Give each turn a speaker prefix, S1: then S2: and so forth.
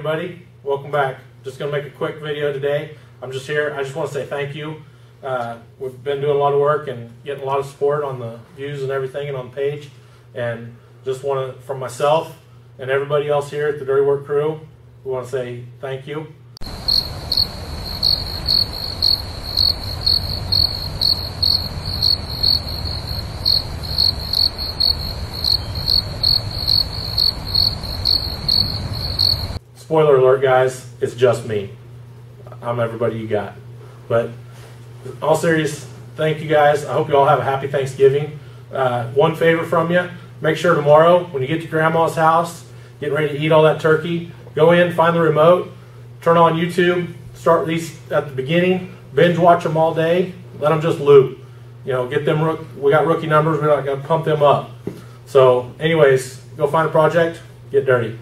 S1: everybody. Welcome back. Just going to make a quick video today. I'm just here. I just want to say thank you. Uh, we've been doing a lot of work and getting a lot of support on the views and everything and on the page. And just want to, from myself and everybody else here at the Dirty Work Crew, we want to say thank you. Spoiler alert, guys, it's just me. I'm everybody you got. But all serious, thank you guys. I hope you all have a happy Thanksgiving. Uh, one favor from you make sure tomorrow, when you get to grandma's house, getting ready to eat all that turkey, go in, find the remote, turn on YouTube, start these at the beginning, binge watch them all day, let them just loop. You know, get them, rook- we got rookie numbers, we're not going to pump them up. So, anyways, go find a project, get dirty.